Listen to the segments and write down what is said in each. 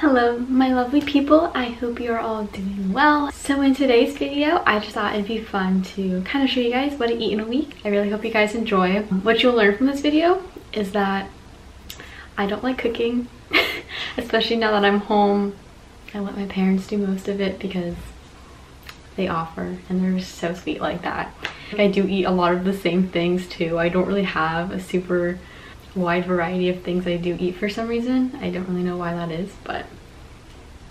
Hello, my lovely people. I hope you're all doing well. So in today's video, I just thought it'd be fun to kind of show you guys what I eat in a week. I really hope you guys enjoy. What you'll learn from this video is that I don't like cooking, especially now that I'm home. I let my parents do most of it because they offer and they're so sweet like that. I do eat a lot of the same things too. I don't really have a super wide variety of things I do eat for some reason. I don't really know why that is, but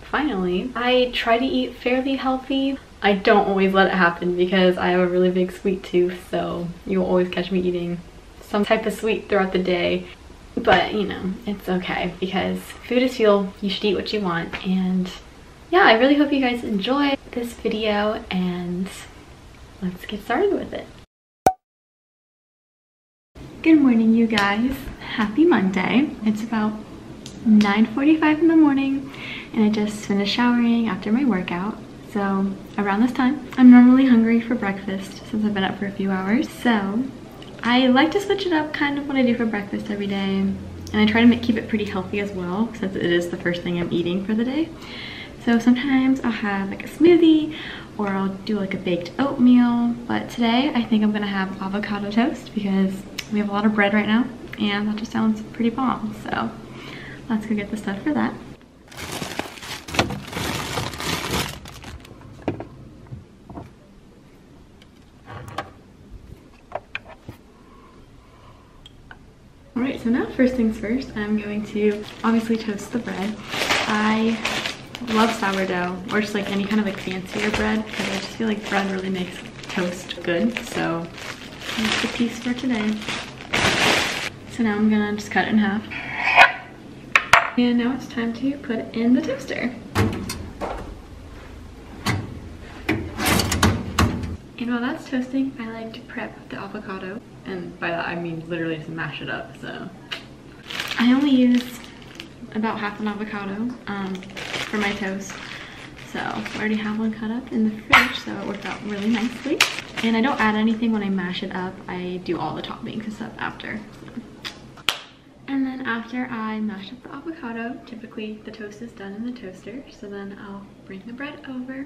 finally. I try to eat fairly healthy. I don't always let it happen because I have a really big sweet tooth, so you'll always catch me eating some type of sweet throughout the day. But, you know, it's okay because food is fuel. You should eat what you want. And yeah, I really hope you guys enjoy this video and let's get started with it. Good morning, you guys. Happy Monday. It's about 9.45 in the morning and I just finished showering after my workout. So around this time, I'm normally hungry for breakfast since I've been up for a few hours. So I like to switch it up kind of what I do for breakfast every day. And I try to make, keep it pretty healthy as well since it is the first thing I'm eating for the day. So sometimes I'll have like a smoothie or I'll do like a baked oatmeal. But today I think I'm gonna have avocado toast because we have a lot of bread right now and that just sounds pretty bomb. So let's go get the stuff for that. All right, so now first things first, I'm going to obviously toast the bread. I love sourdough or just like any kind of like fancier bread because I just feel like bread really makes toast good. So that's the piece for today. So now I'm gonna just cut it in half. And now it's time to put it in the toaster. And while that's toasting, I like to prep the avocado. And by that I mean literally just mash it up, so. I only use about half an avocado um, for my toast. So I already have one cut up in the fridge, so it worked out really nicely. And I don't add anything when I mash it up. I do all the toppings and stuff after. And then after I mash up the avocado, typically the toast is done in the toaster. So then I'll bring the bread over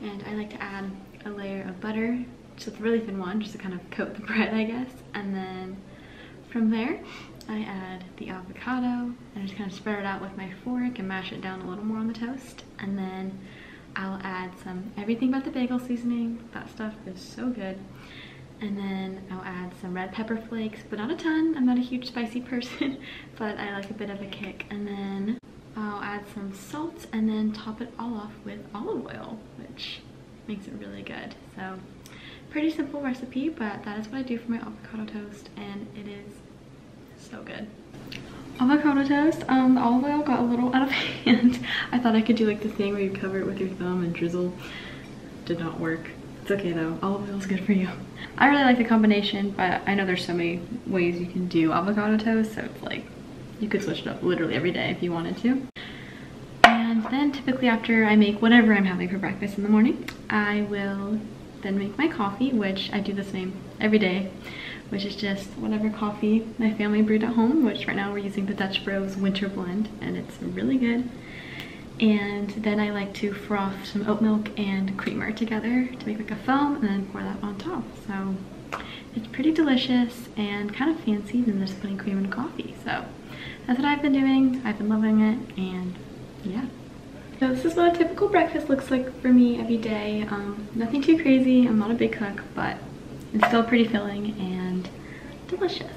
and I like to add a layer of butter, just a really thin one, just to kind of coat the bread, I guess. And then from there, I add the avocado and just kind of spread it out with my fork and mash it down a little more on the toast. And then I'll add some everything but the bagel seasoning. That stuff is so good and then I'll add some red pepper flakes, but not a ton. I'm not a huge spicy person, but I like a bit of a kick. And then I'll add some salt and then top it all off with olive oil, which makes it really good. So pretty simple recipe, but that is what I do for my avocado toast and it is so good. Avocado toast, um, the olive oil got a little out of hand. I thought I could do like the thing where you cover it with your thumb and drizzle. Did not work. It's okay though, olive oil is good for you. I really like the combination, but I know there's so many ways you can do avocado toast, so it's like, you could switch it up literally every day if you wanted to. And then typically after I make whatever I'm having for breakfast in the morning, I will then make my coffee, which I do the same every day, which is just whatever coffee my family brewed at home, which right now we're using the Dutch Bros Winter Blend, and it's really good and then I like to froth some oat milk and creamer together to make like a foam and then pour that on top. So it's pretty delicious and kind of fancy than just putting cream in coffee. So that's what I've been doing. I've been loving it and yeah. So this is what a typical breakfast looks like for me every day. Um, nothing too crazy. I'm not a big cook, but it's still pretty filling and delicious.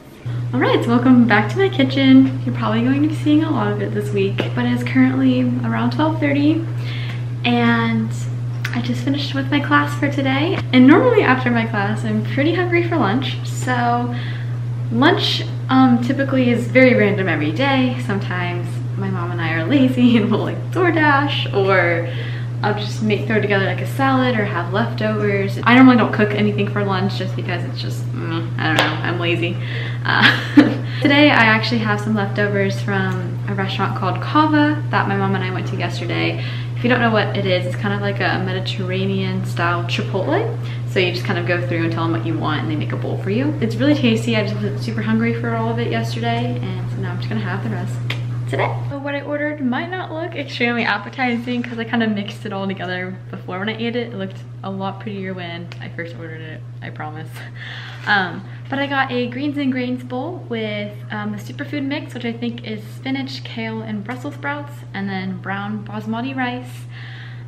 All right, so welcome back to my kitchen. You're probably going to be seeing a lot of it this week, but it's currently around 12.30 and I just finished with my class for today. And normally after my class, I'm pretty hungry for lunch. So lunch um, typically is very random every day. Sometimes my mom and I are lazy and we'll like DoorDash or I'll just make throw together like a salad or have leftovers. I normally don't cook anything for lunch just because it's just, mm, I don't know, I'm lazy. Uh, today I actually have some leftovers from a restaurant called Cava that my mom and I went to yesterday. If you don't know what it is, it's kind of like a Mediterranean style Chipotle. So you just kind of go through and tell them what you want and they make a bowl for you. It's really tasty. I just was super hungry for all of it yesterday and so now I'm just gonna have the rest today. what I ordered might not look extremely appetizing because I kind of mixed it all together before when I ate it. It looked a lot prettier when I first ordered it, I promise. Um, but I got a greens and grains bowl with um, the superfood mix, which I think is spinach, kale, and Brussels sprouts, and then brown basmati rice.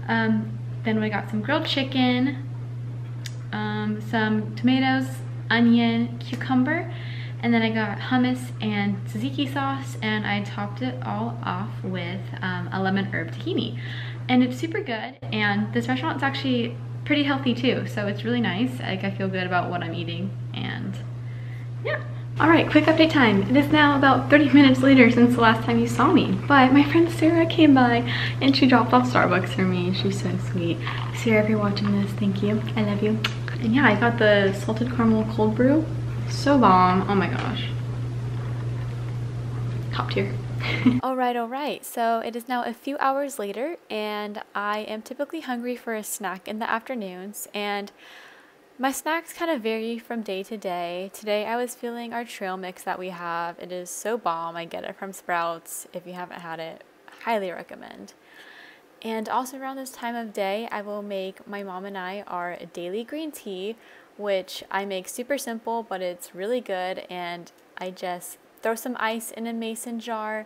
Um, then we got some grilled chicken, um, some tomatoes, onion, cucumber, and then I got hummus and tzatziki sauce and I topped it all off with um, a lemon herb tahini. And it's super good and this restaurant is actually pretty healthy too. So it's really nice. Like I feel good about what I'm eating and yeah. Alright, quick update time. It is now about 30 minutes later since the last time you saw me, but my friend Sarah came by and she dropped off Starbucks for me. She's so sweet. Sarah, if you're watching this, thank you. I love you. And yeah, I got the salted caramel cold brew so bomb. Oh my gosh. Top tier. all right, all right. So it is now a few hours later, and I am typically hungry for a snack in the afternoons. And my snacks kind of vary from day to day. Today I was feeling our trail mix that we have. It is so bomb. I get it from Sprouts. If you haven't had it, highly recommend. And also around this time of day, I will make my mom and I our daily green tea which I make super simple, but it's really good. And I just throw some ice in a mason jar.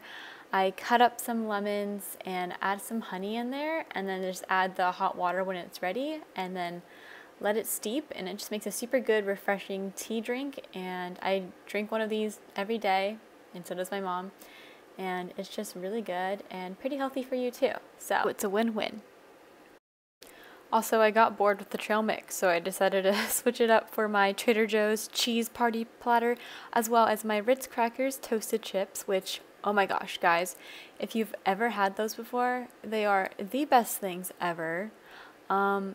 I cut up some lemons and add some honey in there, and then just add the hot water when it's ready, and then let it steep. And it just makes a super good, refreshing tea drink. And I drink one of these every day, and so does my mom. And it's just really good and pretty healthy for you too. So it's a win win. Also, I got bored with the trail mix, so I decided to switch it up for my Trader Joe's cheese party platter, as well as my Ritz crackers toasted chips, which, oh my gosh, guys, if you've ever had those before, they are the best things ever. Um,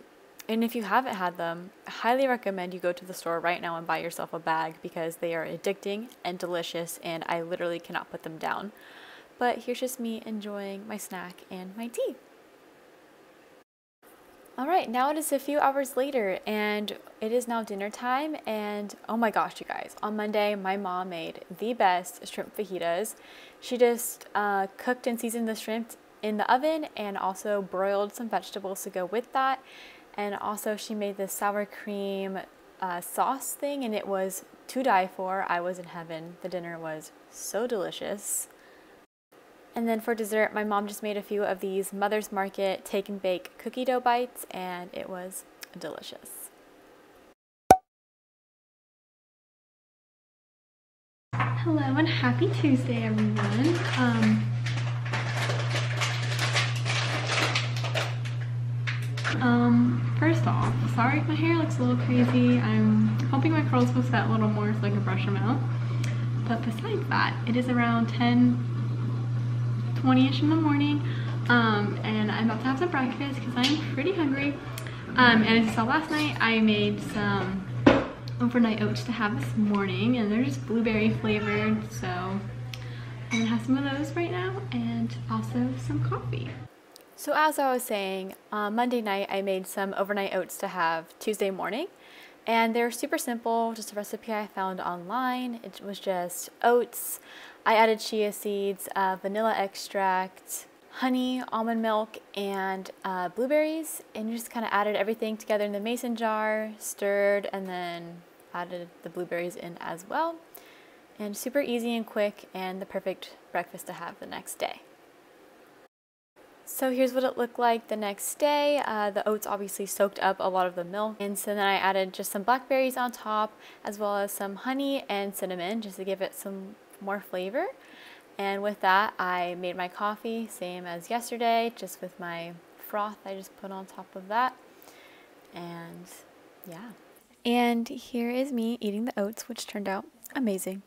and if you haven't had them, I highly recommend you go to the store right now and buy yourself a bag because they are addicting and delicious, and I literally cannot put them down. But here's just me enjoying my snack and my tea. All right, now it is a few hours later and it is now dinner time and oh my gosh, you guys, on Monday my mom made the best shrimp fajitas. She just uh, cooked and seasoned the shrimp in the oven and also broiled some vegetables to go with that. And also she made this sour cream uh, sauce thing and it was to die for. I was in heaven. The dinner was so delicious. And then for dessert, my mom just made a few of these Mother's Market take and bake cookie dough bites, and it was delicious. Hello and happy Tuesday, everyone. Um, um, first off, sorry if my hair looks a little crazy. I'm hoping my curls will set a little more so I can brush them out. But besides that, it is around 10 20ish in the morning um, and I'm about to have some breakfast because I'm pretty hungry. Um, and as you saw last night, I made some overnight oats to have this morning and they're just blueberry flavored. So I'm gonna have some of those right now and also some coffee. So as I was saying, uh, Monday night I made some overnight oats to have Tuesday morning. And they're super simple, just a recipe I found online. It was just oats, I added chia seeds, uh, vanilla extract, honey, almond milk, and uh, blueberries, and you just kind of added everything together in the mason jar, stirred, and then added the blueberries in as well. And super easy and quick, and the perfect breakfast to have the next day. So here's what it looked like the next day. Uh, the oats obviously soaked up a lot of the milk. And so then I added just some blackberries on top, as well as some honey and cinnamon, just to give it some more flavor. And with that, I made my coffee, same as yesterday, just with my froth I just put on top of that. And yeah. And here is me eating the oats, which turned out amazing.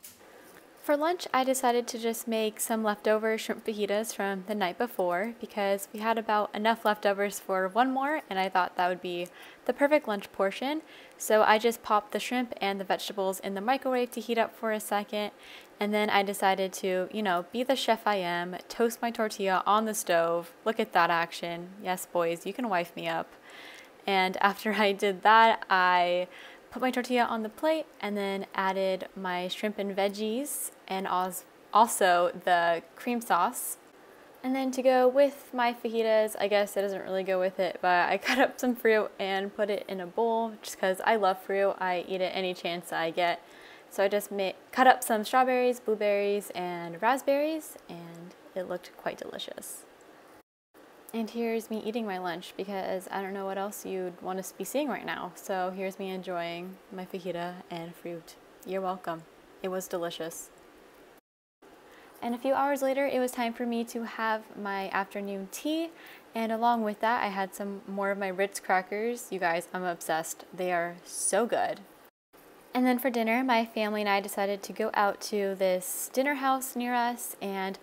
For lunch, I decided to just make some leftover shrimp fajitas from the night before because we had about enough leftovers for one more and I thought that would be the perfect lunch portion. So I just popped the shrimp and the vegetables in the microwave to heat up for a second and then I decided to, you know, be the chef I am, toast my tortilla on the stove. Look at that action. Yes, boys, you can wife me up. And after I did that, I put my tortilla on the plate and then added my shrimp and veggies and also the cream sauce. And then to go with my fajitas, I guess it doesn't really go with it, but I cut up some fruit and put it in a bowl just because I love fruit. I eat it any chance I get. So I just cut up some strawberries, blueberries, and raspberries, and it looked quite delicious. And here's me eating my lunch because I don't know what else you'd want to be seeing right now. So here's me enjoying my fajita and fruit. You're welcome. It was delicious. And a few hours later, it was time for me to have my afternoon tea. And along with that, I had some more of my Ritz crackers. You guys, I'm obsessed. They are so good. And then for dinner, my family and I decided to go out to this dinner house near us and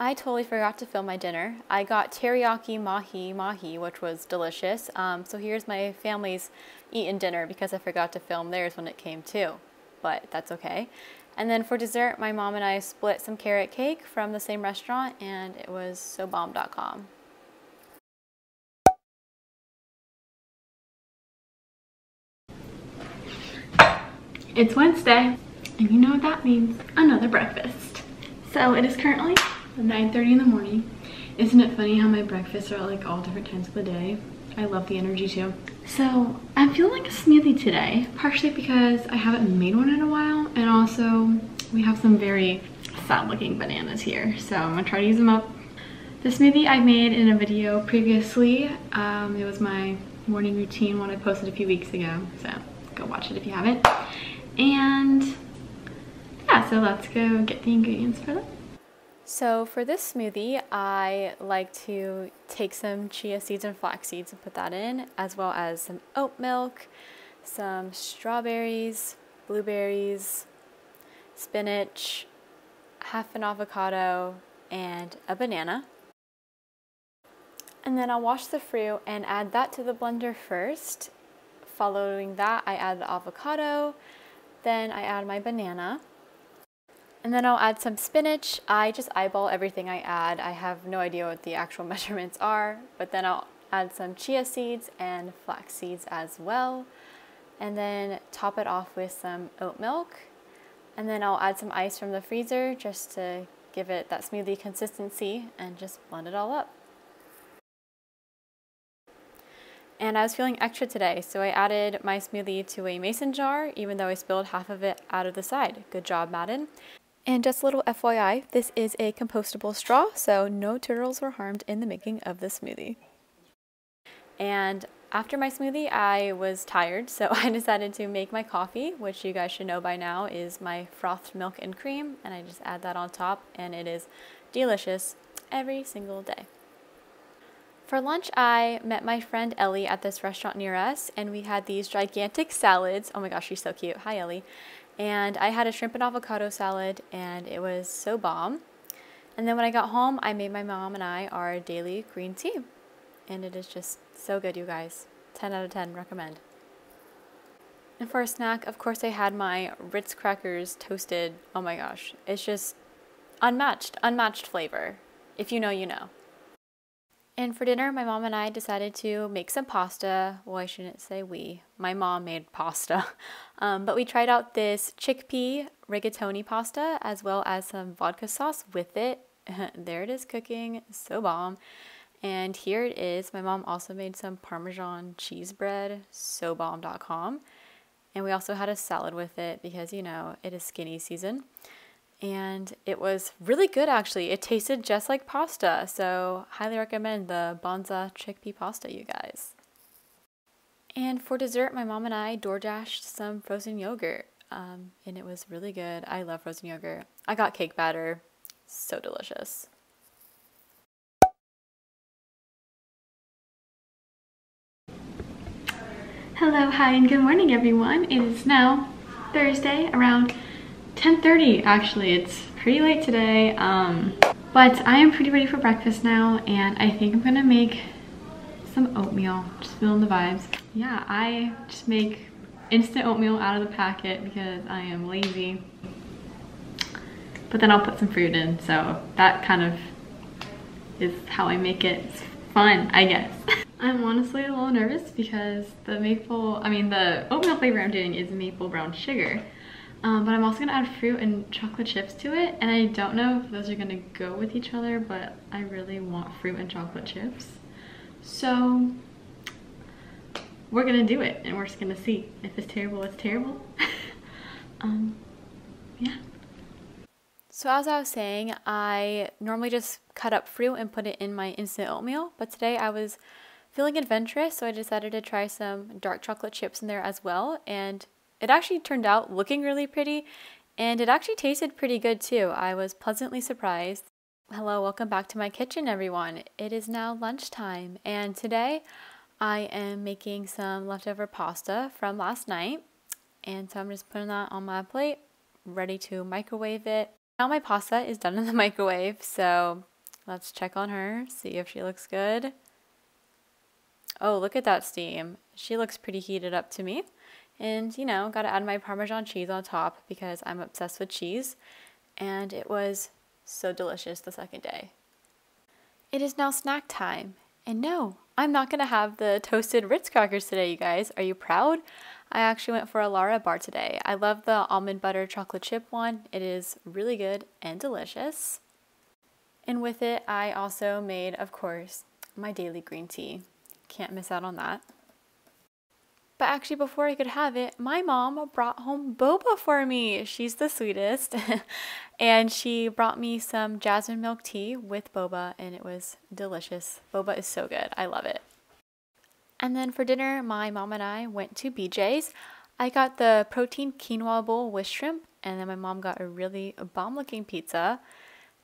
I totally forgot to film my dinner. I got teriyaki mahi mahi, which was delicious. Um, so here's my family's eaten dinner because I forgot to film theirs when it came too, but that's okay. And then for dessert, my mom and I split some carrot cake from the same restaurant and it was sobomb.com. It's Wednesday, and you know what that means. Another breakfast. So it is currently 9.30 in the morning. Isn't it funny how my breakfasts are like all different times of the day? I love the energy too. So I'm feeling like a smoothie today, partially because I haven't made one in a while, and also we have some very sad looking bananas here. So I'm gonna try to use them up. The smoothie I made in a video previously, um, it was my morning routine one I posted a few weeks ago, so go watch it if you haven't. And yeah, so let's go get the ingredients for that. So for this smoothie, I like to take some chia seeds and flax seeds and put that in, as well as some oat milk, some strawberries, blueberries, spinach, half an avocado, and a banana. And then I'll wash the fruit and add that to the blender first. Following that, I add the avocado, then I add my banana. And then I'll add some spinach. I just eyeball everything I add. I have no idea what the actual measurements are, but then I'll add some chia seeds and flax seeds as well. And then top it off with some oat milk. And then I'll add some ice from the freezer just to give it that smoothie consistency and just blend it all up. And I was feeling extra today, so I added my smoothie to a mason jar, even though I spilled half of it out of the side. Good job, Madden. And just a little FYI, this is a compostable straw, so no turtles were harmed in the making of this smoothie. And after my smoothie, I was tired, so I decided to make my coffee, which you guys should know by now is my frothed milk and cream, and I just add that on top, and it is delicious every single day. For lunch, I met my friend Ellie at this restaurant near us, and we had these gigantic salads. Oh my gosh, she's so cute. Hi, Ellie. And I had a shrimp and avocado salad and it was so bomb. And then when I got home, I made my mom and I our daily green tea. And it is just so good, you guys. 10 out of 10, recommend. And for a snack, of course, I had my Ritz crackers toasted. Oh my gosh, it's just unmatched, unmatched flavor. If you know, you know. And for dinner, my mom and I decided to make some pasta. Well, I shouldn't say we. My mom made pasta. Um, but we tried out this chickpea rigatoni pasta as well as some vodka sauce with it. there it is cooking. So bomb. And here it is. My mom also made some Parmesan cheese bread. So bomb.com. And we also had a salad with it because, you know, it is skinny season and it was really good actually. It tasted just like pasta, so highly recommend the Banza chickpea pasta, you guys. And for dessert, my mom and I door dashed some frozen yogurt, um, and it was really good. I love frozen yogurt. I got cake batter, so delicious. Hello, hi, and good morning, everyone. It is now Thursday around 10.30 actually. It's pretty late today. Um, but I am pretty ready for breakfast now and I think I'm gonna make some oatmeal. Just feeling the vibes. Yeah, I just make instant oatmeal out of the packet because I am lazy. But then I'll put some fruit in, so that kind of is how I make it. It's fun, I guess. I'm honestly a little nervous because the maple, I mean the oatmeal flavor I'm doing is maple brown sugar. Um, but I'm also gonna add fruit and chocolate chips to it. And I don't know if those are gonna go with each other, but I really want fruit and chocolate chips. So we're gonna do it and we're just gonna see. If it's terrible, it's terrible. um, yeah. So as I was saying, I normally just cut up fruit and put it in my instant oatmeal, but today I was feeling adventurous, so I decided to try some dark chocolate chips in there as well, and it actually turned out looking really pretty, and it actually tasted pretty good too. I was pleasantly surprised. Hello, welcome back to my kitchen, everyone. It is now lunchtime, and today I am making some leftover pasta from last night, and so I'm just putting that on my plate, ready to microwave it. Now my pasta is done in the microwave, so let's check on her, see if she looks good. Oh, look at that steam. She looks pretty heated up to me. And, you know, got to add my Parmesan cheese on top because I'm obsessed with cheese. And it was so delicious the second day. It is now snack time. And no, I'm not going to have the toasted Ritz crackers today, you guys. Are you proud? I actually went for a Lara bar today. I love the almond butter chocolate chip one. It is really good and delicious. And with it, I also made, of course, my daily green tea. Can't miss out on that. But actually, before I could have it, my mom brought home boba for me. She's the sweetest. and she brought me some jasmine milk tea with boba, and it was delicious. Boba is so good. I love it. And then for dinner, my mom and I went to BJ's. I got the protein quinoa bowl with shrimp, and then my mom got a really bomb looking pizza.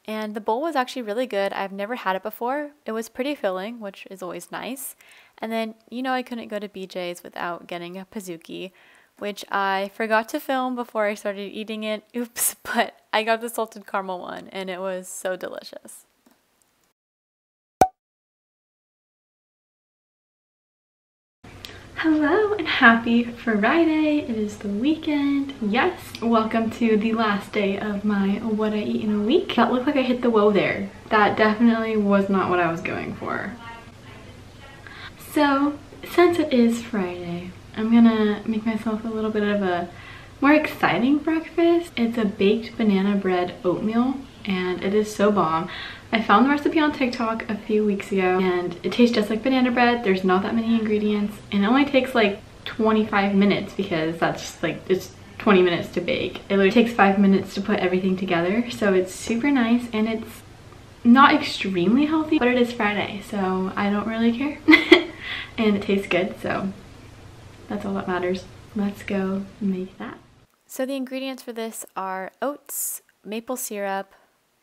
And the bowl was actually really good. I've never had it before. It was pretty filling, which is always nice. And then, you know, I couldn't go to BJ's without getting a Pizookie, which I forgot to film before I started eating it. Oops, but I got the salted caramel one and it was so delicious. Hello and happy Friday. It is the weekend. Yes, welcome to the last day of my what I eat in a week. That looked like I hit the whoa there. That definitely was not what I was going for. So, since it is Friday, I'm gonna make myself a little bit of a more exciting breakfast. It's a baked banana bread oatmeal and it is so bomb. I found the recipe on TikTok a few weeks ago and it tastes just like banana bread. There's not that many ingredients and it only takes like 25 minutes because that's just like, it's 20 minutes to bake. It literally takes five minutes to put everything together. So it's super nice and it's not extremely healthy, but it is Friday, so I don't really care. and it tastes good, so that's all that matters. Let's go make that. So the ingredients for this are oats, maple syrup,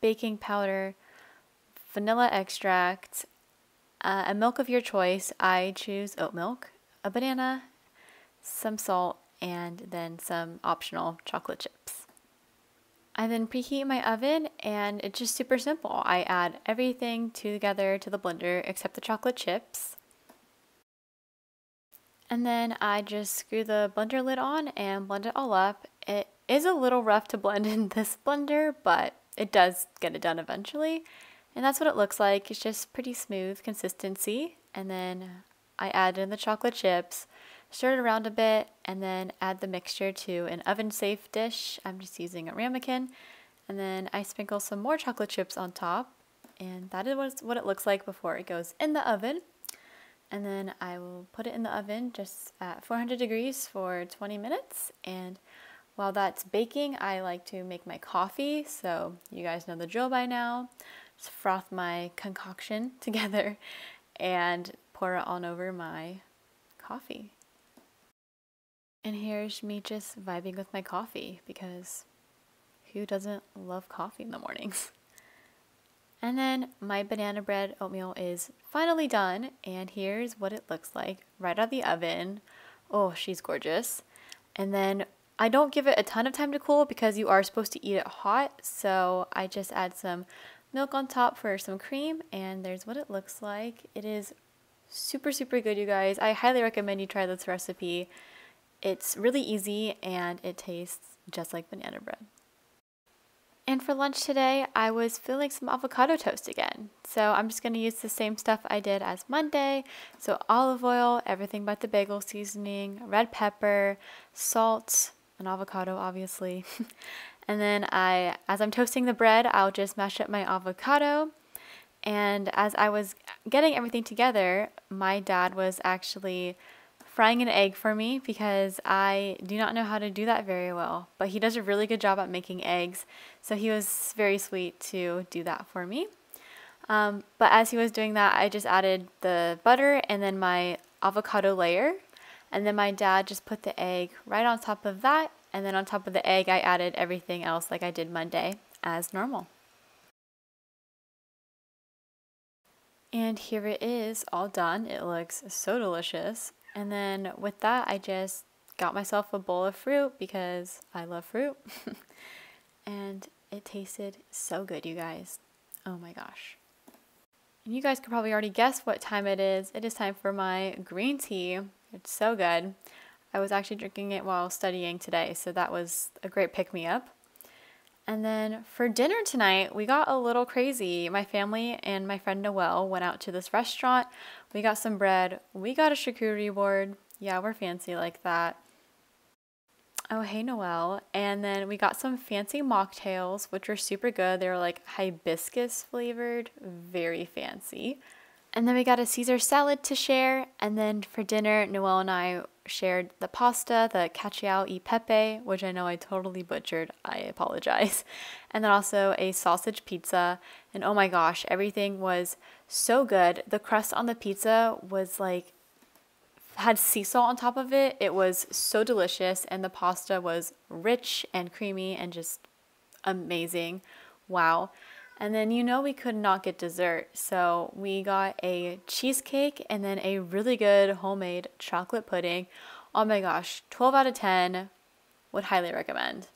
baking powder, vanilla extract, uh, a milk of your choice. I choose oat milk, a banana, some salt, and then some optional chocolate chips. I then preheat my oven and it's just super simple. I add everything together to the blender except the chocolate chips. And then I just screw the blender lid on and blend it all up. It is a little rough to blend in this blender, but it does get it done eventually. And that's what it looks like. It's just pretty smooth consistency. And then I add in the chocolate chips, stir it around a bit, and then add the mixture to an oven safe dish. I'm just using a ramekin. And then I sprinkle some more chocolate chips on top. And that is what it looks like before it goes in the oven. And then I will put it in the oven just at 400 degrees for 20 minutes. And while that's baking, I like to make my coffee. So you guys know the drill by now Just froth my concoction together and pour it on over my coffee. And here's me just vibing with my coffee because who doesn't love coffee in the mornings? And then my banana bread oatmeal is finally done, and here's what it looks like right out of the oven. Oh, she's gorgeous. And then I don't give it a ton of time to cool because you are supposed to eat it hot, so I just add some milk on top for some cream and there's what it looks like. It is super super good you guys. I highly recommend you try this recipe. It's really easy and it tastes just like banana bread. And for lunch today, I was filling some avocado toast again. So I'm just going to use the same stuff I did as Monday. So olive oil, everything but the bagel seasoning, red pepper, salt, an avocado, obviously. and then I, as I'm toasting the bread, I'll just mash up my avocado. And as I was getting everything together, my dad was actually frying an egg for me because I do not know how to do that very well. But he does a really good job at making eggs, so he was very sweet to do that for me. Um, but as he was doing that, I just added the butter and then my avocado layer. And then my dad just put the egg right on top of that. And then on top of the egg, I added everything else like I did Monday as normal. And here it is all done. It looks so delicious. And then with that, I just got myself a bowl of fruit because I love fruit. and it tasted so good, you guys. Oh my gosh. And you guys could probably already guess what time it is. It is time for my green tea. It's so good. I was actually drinking it while studying today, so that was a great pick me up. And then for dinner tonight, we got a little crazy. My family and my friend Noelle went out to this restaurant. We got some bread. We got a charcuterie board. Yeah, we're fancy like that. Oh, hey, Noel. And then we got some fancy mocktails, which were super good. They were like hibiscus flavored, very fancy. And then we got a Caesar salad to share. And then for dinner, Noel and I shared the pasta, the cacio e pepe, which I know I totally butchered. I apologize. And then also a sausage pizza. And oh my gosh, everything was so good. The crust on the pizza was like had sea salt on top of it. It was so delicious, and the pasta was rich and creamy and just amazing. Wow. And then you know we could not get dessert, so we got a cheesecake and then a really good homemade chocolate pudding. Oh my gosh, 12 out of 10. Would highly recommend.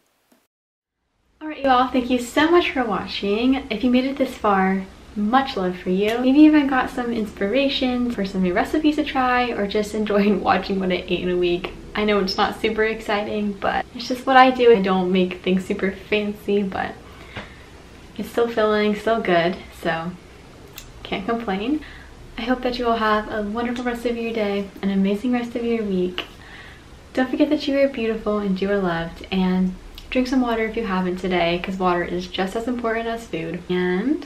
Alright you all, thank you so much for watching. If you made it this far, much love for you. Maybe even got some inspiration for some new recipes to try or just enjoying watching what I ate in a week. I know it's not super exciting, but it's just what I do. I don't make things super fancy, but it's still filling, still good, so can't complain. I hope that you all have a wonderful rest of your day, an amazing rest of your week. Don't forget that you are beautiful and you are loved, and drink some water if you haven't today, because water is just as important as food. And